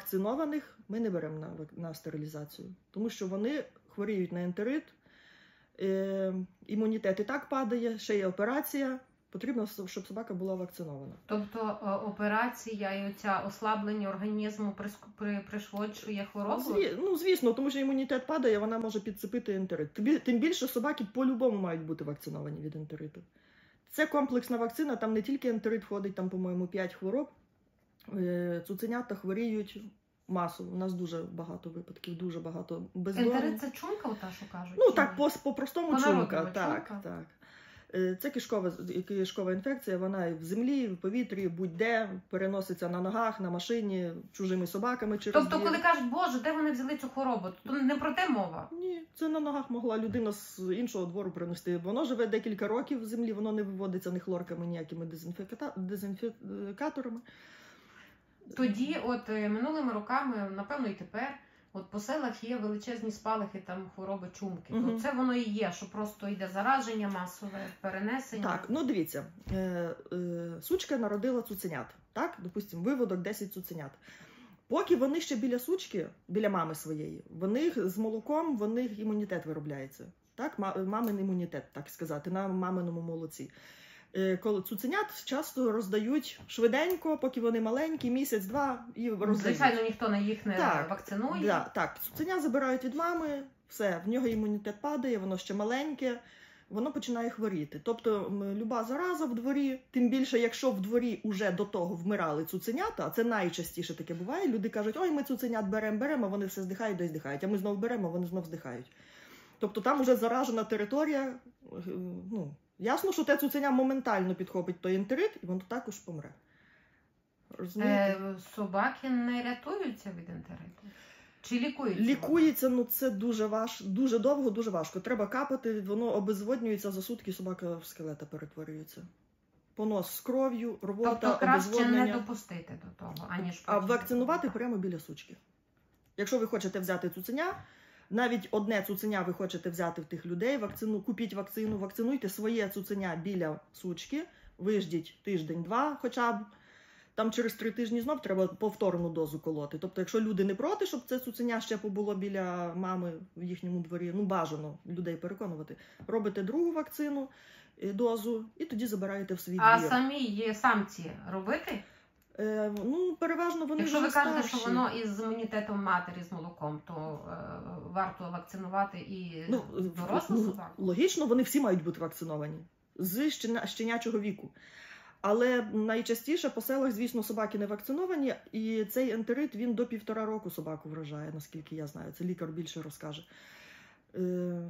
Вакцинованих ми не беремо на, на стерилізацію, тому що вони хворіють на ентерит, е, імунітет і так падає, ще є операція. Потрібно, щоб собака була вакцинована. Тобто е, операція і оця ослаблення організму пришвидшує хворобу? Зві- ну, звісно, тому що імунітет падає, вона може підцепити ентерит. Тим Тим більше собаки по-любому мають бути вакциновані від ентериту. Це комплексна вакцина, там не тільки ентерит входить, там, по-моєму, 5 хвороб. Е, Цуценята хворіють масово. У нас дуже багато випадків, дуже багато бездомних. Це чумка, ота, що кажуть? Ну так, по, по-простому По-народному чумка. Так, чумка. так. Е, Це кишкова, кишкова інфекція, вона і в землі, в повітрі, будь-де переноситься на ногах, на машині, чужими собаками через Тобто, коли кажуть, Боже, де вони взяли цю хворобу, то не про те мова. Ні, це на ногах могла людина з іншого двору принести. Воно живе декілька років в землі, воно не виводиться ні хлорками, ніякими дезінфекта... дезінфікаторами. Тоді, от е, минулими роками, напевно, і тепер, от по селах є величезні спалахи там хвороби чумки. То це воно і є, що просто йде зараження, масове перенесення. Так, ну дивіться, е, е, сучка народила цуценят. Так, допустимо, виводок 10 цуценят. Поки вони ще біля сучки, біля мами своєї, в них з молоком в них імунітет виробляється. Так, ма- мамин імунітет, так сказати, на маминому молоці. Е, Коли цуценят часто роздають швиденько, поки вони маленькі, місяць-два і роздають. Звичайно, ніхто на їх не Так, вакцинує. Да, так, цуценя забирають від мами, все, в нього імунітет падає, воно ще маленьке, воно починає хворіти. Тобто люба зараза в дворі, тим більше, якщо в дворі уже до того вмирали цуценята, а це найчастіше таке буває. Люди кажуть, ой, ми цуценят беремо, беремо, вони все здихають, десь здихають, а ми знов беремо, вони знов здихають. Тобто там вже заражена територія. е, Ну, ясно, що те цуценя моментально підхопить той ентерит, і воно також помре. Розумієте? Е, собаки не рятуються від ентериту? Чи лікуються? Лікується, ну це дуже важ, дуже довго, дуже важко. Треба капати, воно обезводнюється за сутки, собака в скелета перетворюється. Понос з кров'ю, рвота, Тобто краще не допустити до того, аніж А потім вакцинувати прямо біля сучки. Якщо ви хочете взяти цуценя, навіть одне цуценя ви хочете взяти в тих людей, вакцину, купіть вакцину, вакцинуйте своє цуценя біля сучки, виждіть тиждень-два хоча б. Там через три тижні знов треба повторну дозу колоти. Тобто, якщо люди не проти, щоб це цуценя ще побуло біля мами в їхньому дворі, ну бажано людей переконувати, робите другу вакцину, е, дозу, і тоді забираєте в свій А двір. самі є самці робити? Е, ну, переважно вони Якщо ви кажете, старші. що воно із імунітетом матері з молоком, то е, варто вакцинувати і Ну, дорослу ну, собаку. Логічно, вони всі мають бути вакциновані з щеня- щенячого віку. Але найчастіше по селах, звісно, собаки не вакциновані, і цей ентерит він до півтора року собаку вражає, наскільки я знаю. Це лікар більше розкаже. Е,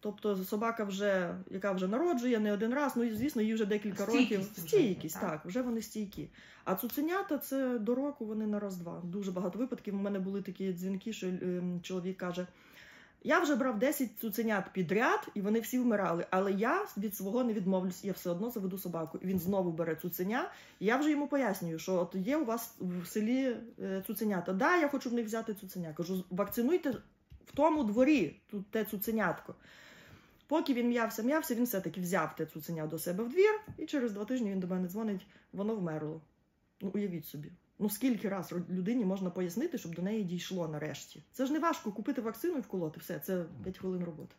тобто собака, вже, яка вже народжує не один раз, ну і звісно, їй вже декілька Стійкість років. вже Стійкість, так. так, вже вони стійкі. А цуценята це до року вони на раз-два. Дуже багато випадків. У мене були такі дзвінки, що ем, чоловік каже. Я вже брав 10 цуценят підряд, і вони всі вмирали. Але я від свого не відмовлюсь, я все одно заведу собаку. І він знову бере цуценя. І я вже йому пояснюю, що от є у вас в селі е, цуценята. Да, я хочу в них взяти цуценя. Кажу, вакцинуйте в тому дворі тут те цуценятко. Поки він м'явся, м'явся, він все-таки взяв те цуценя до себе в двір, і через два тижні він до мене дзвонить, воно вмерло. Ну, уявіть собі. Ну скільки раз людині можна пояснити, щоб до неї дійшло нарешті? Це ж не важко купити вакцину і вколоти. Все, це 5 хвилин роботи.